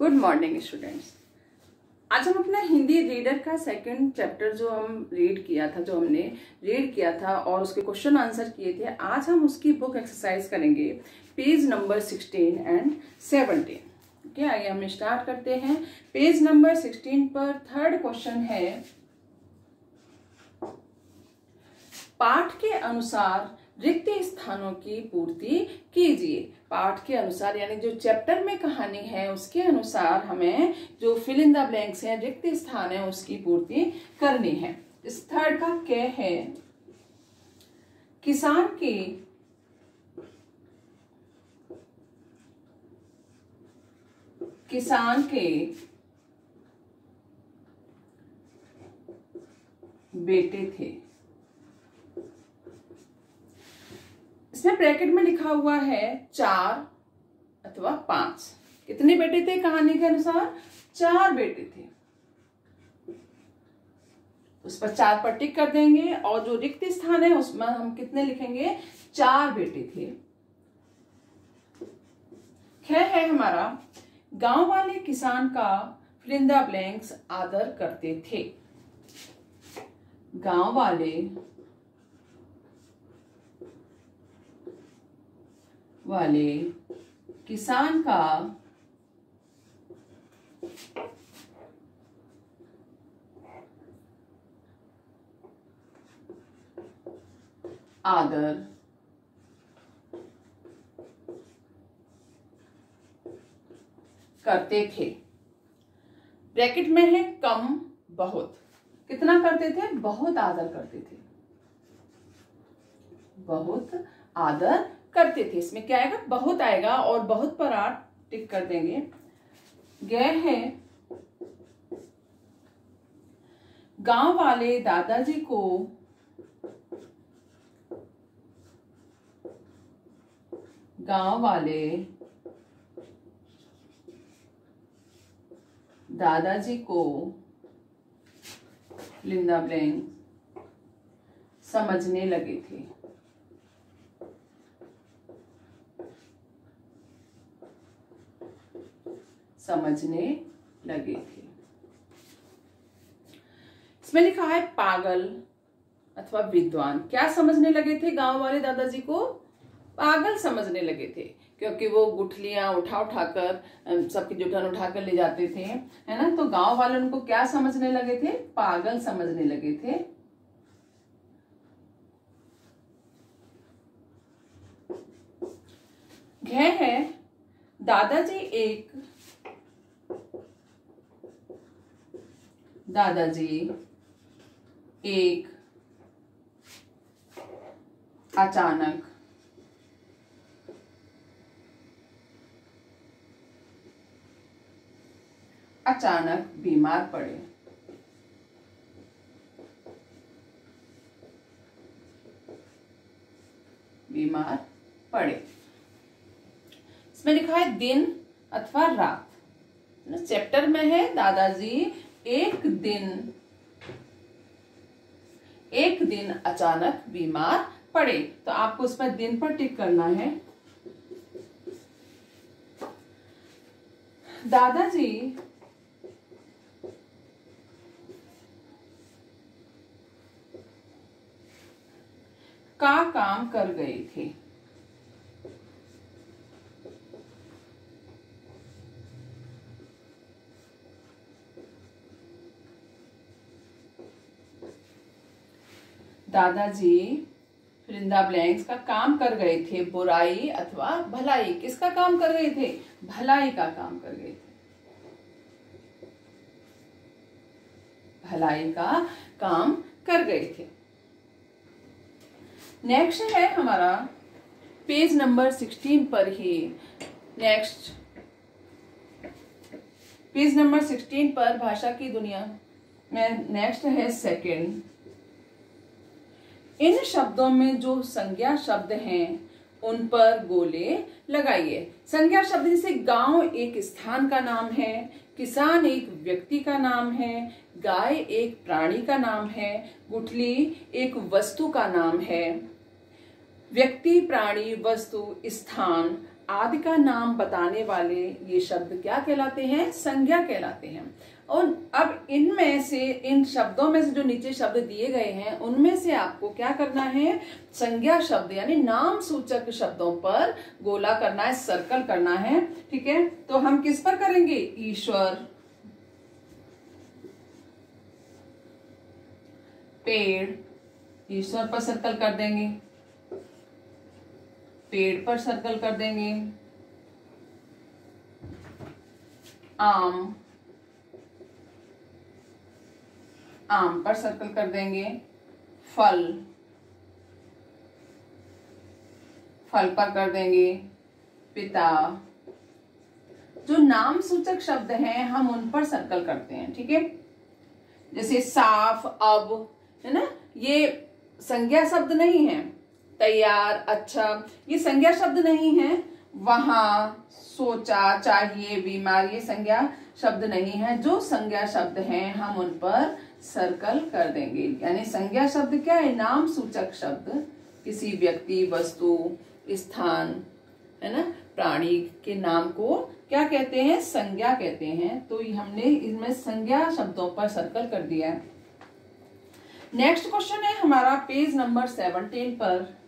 Good morning students आज हम अपना हिंदी रीडर का सेकंड चैप्टर जो हम रीड किया था, जो हमने रीड किया था और उसके क्वेश्चन आंसर किए थे, आज हम उसकी बुक एक्सरसाइज करेंगे page number sixteen and seventeen okay आइए हम स्टार्ट करते हैं। पेज नंबर सिक्सटीन पर थर्ड क्वेश्चन है, पाठ के अनुसार रिक्त स्थानों की पूर्ति कीजिए। पाठ के अनुसार, यानी जो चैप्टर में कहानी है, उसके अनुसार हमें जो फिल इन द ब्लैंक्स है, रिक्त स्थान है, उसकी पूर्ति करनी है। इस थर्ड का क्या है? किसान के किसान के बेटे थे। इसमें ब्रैकेट में लिखा हुआ है चार अथवा पाँच। कितने बेटे थे कहानी के अनुसार? चार बेटे थे। उस पर चार पर टिक कर देंगे और जो रिक्त स्थान है उसमें हम कितने लिखेंगे? चार बेटे थे। खैर है हमारा, गाँव वाले किसान का फिलिंदा ब्लैंक्स आदर करते थे। गाँव वाले वाले किसान का आदर। करते थे। ब्रैकेट में है कम, बहुत। कितना करते थे? बहुत आदर करते थे। बहुत आदर करते थे। इसमें क्या आएगा? बहुत आएगा और बहुत पर आठ टिक कर देंगे। गए हैं। गाँव वाले दादाजी को गाँव वाले दादाजी को लिंदा ब्लैंक समझने लगे थे। समझने लगे थे। इसमें लिखा है पागल अथवा विद्वान। क्या समझने लगे थे गाँव वाले दादाजी को? पागल समझने लगे थे, क्योंकि वो गुठलियाँ उठा उठाकर सबकी जुटन उठाकर ले जाते थे, है ना? तो गाँव वाले उनको क्या समझने लगे थे? पागल समझने लगे थे। घ है, दादाजी एक दादाजी एक अचानक। अचानक बीमार पड़े। बीमार पड़े। इसमें लिखा है दिन अथवा रात। चैप्टर में है, दादाजी, एक दिन एक दिन अचानक बीमार पड़े। तो आपको उसमें दिन पर टिक करना है। दादाजी, का काम कर गए थे। दादाजी वृंदा ब्लैंक्स का काम कर गए थे, बुराई अथवा भलाई, किसका काम कर गए थे? भलाई का काम कर गए थे। भलाई का काम कर गए थे। नेक्स्ट है हमारा पेज नंबर सिक्सटीन पर ही। नेक्स्ट पेज नंबर सिक्सटीन पर भाषा की दुनिया। में नेक्स्ट है सेकंड इन शब्दों में जो संज्ञा शब्द हैं, उन पर गोले लगाइए। संज्ञा शब्द जैसे गाँव एक स्थान का नाम है, किसान एक व्यक्ति का नाम है, गाय एक प्राणी का नाम है, गुठली एक वस्तु का नाम है। व्यक्ति, प्राणी, वस्तु, स्थान आदि का नाम बताने वाले ये शब्द क्या कहलाते हैं? संज्ञा कहलाते हैं। और अब इनमें से, इन शब्दों में से जो नीचे शब्द दिए गए हैं, उनमें से आपको क्या करना है? संज्ञा शब्द, यानी नाम सूचक शब्दों पर गोला करना है सर्कल करना है, ठीक है? तो हम किस पर करेंगे? ईश्वर। पेड़। ईश्वर पर सर्कल कर देंगे। पेड़ पर सर्कल कर देंगे। आम। आम पर सर्कल कर देंगे। फल। फल पर कर देंगे। पिता। जो नाम सूचक शब्द हैं, हम उन पर सर्कल करते हैं, ठीक है? जैसे साफ़, अब, है ना? ये संज्ञा शब्द नहीं है। तैयार अच्छा ये संज्ञा शब्द नहीं है। वहाँ, सोचा, चाहिए, बीमार, ये संज्ञा शब्द नहीं है। जो संज्ञा शब्द हैं, हम उन पर सर्कल कर देंगे। यानी संज्ञा शब्द क्या है? नाम सूचक शब्द। किसी व्यक्ति, वस्तु, स्थान, है ना? प्राणी के नाम को क्या कहते हैं? संज्ञा कहते हैं। तो हमने इसमें संज्ञा शब्दों पर सर्कल कर दिया है। नेक्स्ट क्वेश्चन है हमारा पेज नंबर सेवनटीन पर।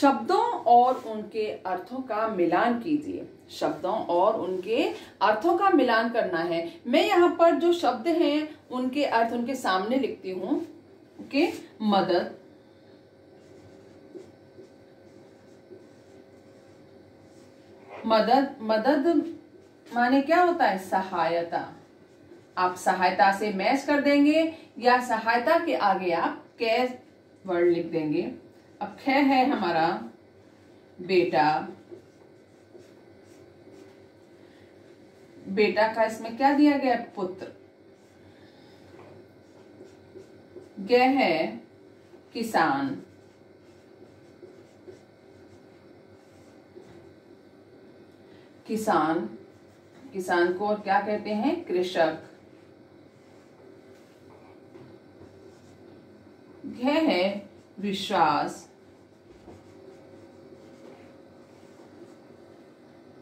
शब्दों और उनके अर्थों का मिलान कीजिए। शब्दों और उनके अर्थों का मिलान करना है। मैं यहाँ पर जो शब्द हैं, उनके अर्थ उनके सामने लिखती हूँ। ओके? मदद। मदद मदद माने क्या होता है? सहायता। आप सहायता से मैच कर देंगे या सहायता के आगे आप कै वर्ड लिख देंगे। अब ख है हमारा बेटा। बेटा का इसमें क्या दिया गया पुत्र। ग है किसान। किसान। किसान को और क्या कहते हैं? कृषक। घ है विश्वास।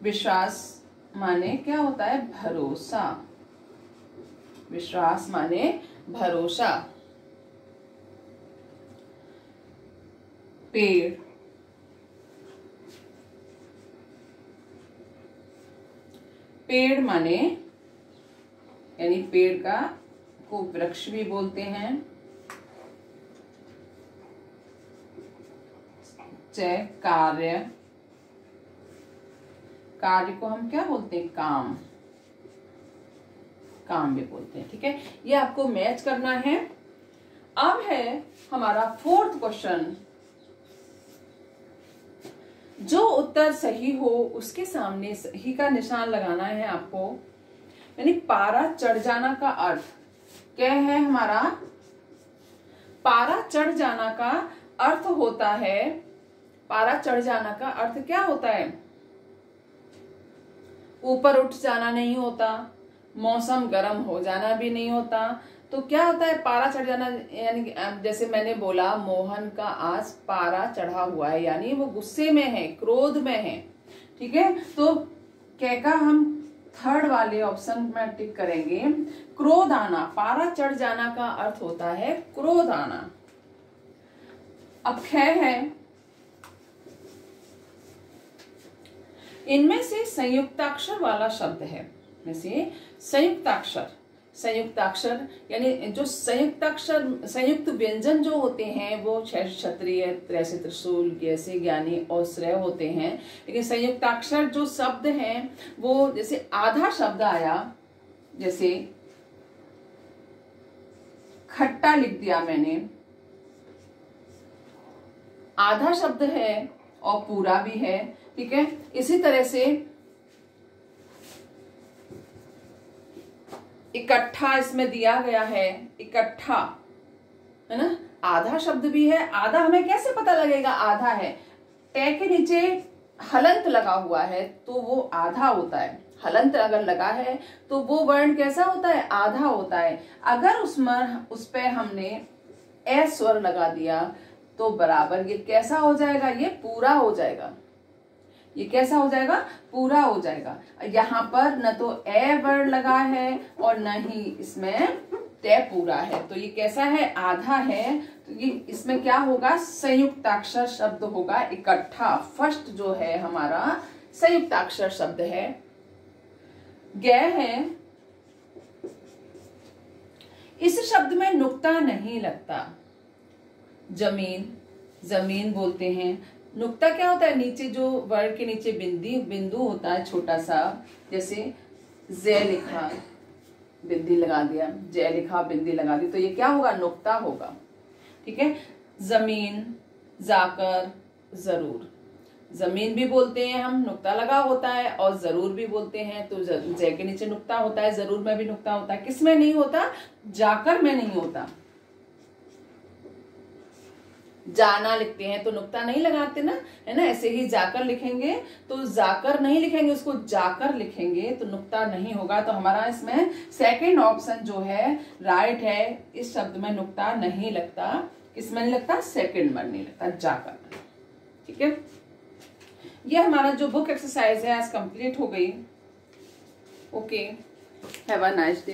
विश्वास माने क्या होता है? भरोसा। विश्वास माने भरोसा। पेड़। पेड़ माने, यानी पेड़ का को वृक्ष भी बोलते हैं। कार्य। कार्य को हम क्या बोलते हैं? काम। काम भी बोलते हैं, ठीक है? ये आपको मैच करना है। अब है हमारा फोर्थ क्वेश्चन जो उत्तर सही हो, उसके सामने सही का निशान लगाना है आपको। यानी पारा चढ़ जाना का अर्थ। क्या है हमारा? पारा चढ़ जाना का अर्थ होता है। पारा चढ़ जाना का अर्थ क्या होता है? ऊपर उठ जाना नहीं होता, मौसम गर्म हो जाना भी नहीं होता। तो क्या होता है, पारा चढ़ जाना, यानी जैसे मैंने बोला, मोहन का आज पारा चढ़ा हुआ है, यानी वो गुस्से में है, क्रोध में है, ठीक है? तो क्या हम थर्ड वाले ऑप्शन में टिक करेंगे। क्रोध आना, पारा चढ़ जाना का अर्थ होता है क्रोध आना। अब ख है इनमें से संयुक्ताक्षर वाला शब्द है। जैसे संयुक्ताक्षर। संयुक्ताक्षर, यानी जो संयुक्ताक्षर, संयुक्त व्यंजन जो होते हैं, वो क्षत्रिय, त्रैसे त्रिशूल जैसे ज्ञानी और श्रेय होते हैं। लेकिन संयुक्ताक्षर जो शब्द हैं, वो जैसे आधा शब्द आया, जैसे खट्टा लिख दिया मैंने, आधा शब्द है और पूरा भी है ठीक है? इसी तरह से इकट्ठा इसमें दिया गया है, इकट्ठा, है ना? आधा शब्द भी है, आधा हमें कैसे पता लगेगा? आधा है। टे के नीचे हलंत लगा हुआ है तो वो आधा होता है। हलंत अगर लगा है तो वो वर्ण कैसा होता है? आधा होता है। अगर उसमें उस पर हमने ए स्वर लगा दिया तो बराबर ये कैसा हो जाएगा? ये पूरा हो जाएगा। ये कैसा हो जाएगा? पूरा हो जाएगा। यहाँ पर न तो ए वर्ड लगा है और न ही इसमें तय पूरा है। तो ये कैसा है? आधा है। तो ये इसमें क्या होगा? संयुक्त अक्षर शब्द होगा इकट्ठा। फ़र्स्ट जो है हमारा संयुक्त अक्षर शब्द है। ग है। इस शब्द में नुक्ता नहीं लगता। ज़मीन ज़मीन बोलते हैं। नुक्ता क्या होता है? नीचे जो वर्ड के नीचे बिंदी, बिंदु होता है छोटा सा, जैसे जय लिखा, बिंदी लगा दिया, जय लिखा, बिंदी लगा दी तो ये क्या होगा? नुक्ता होगा। ठीक है? ज़मीन, जाकर, ज़रूर। ज़मीन भी बोलते हैं हम, नुक्ता लगा होता है, और ज़रूर भी बोलते हैं तो जय के नीचे नुक्ता होता है, ज़रूर में भी नुक्ता होता है। किसमें नहीं होता? जाकर में नहीं होता। जाना लिखते हैं तो नुकता नहीं लगाते ना, है ना? ऐसे ही जाकर लिखेंगे तो जाकर नहीं लिखेंगे, उसको जाकर लिखेंगे तो नुकता नहीं होगा। तो हमारा इसमें सेकंड ऑप्शन जो है राइट है, इस शब्द में नुकता नहीं लगता। किसमें नहीं लगता? सेकंड में नहीं लगता, जाकर। ठीक है? ये हमारा जो बुक एक्सरसाइज है, आज कंप्लीट हो गई। Okay have a nice day